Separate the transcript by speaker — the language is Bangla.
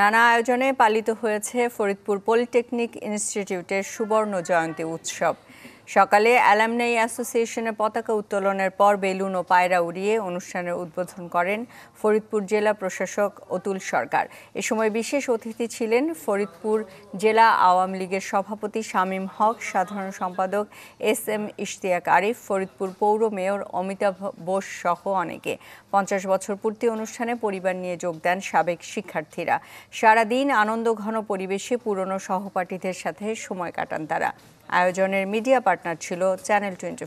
Speaker 1: নানা আয়োজনে পালিত হয়েছে ফরিদপুর পলিটেকনিক ইনস্টিটিউটের সুবর্ণ জয়ন্তী উৎসব। সকালে অ্যালামনাই অ্যাসোসিয়েশনের পতাকা উত্তোলনের পর বেলুন ও পায়রা উড়িয়ে অনুষ্ঠানের উদ্বোধন করেন ফরিদপুর জেলা প্রশাসক অতুল সরকার। এ সময় বিশেষ অতিথি ছিলেন ফরিদপুর জেলা আওয়ামী লীগের সভাপতি শামীম হক, সাধারণ সম্পাদক এস এম ইশতিয়াক আরিফ, ফরিদপুর পৌর মেয়র অমিতাভ বোস সহ অনেকে। পঞ্চাশ বছর পূর্তি অনুষ্ঠানে পরিবার নিয়ে যোগ দেন সাবেক শিক্ষার্থীরা। সারাদিন আনন্দ ঘন পরিবেশে পুরনো সহপাঠীদের সাথে সময় কাটান তারা। আয়োজনের মিডিয়া পার্টনার ছিল চ্যানেল টোয়েন্টি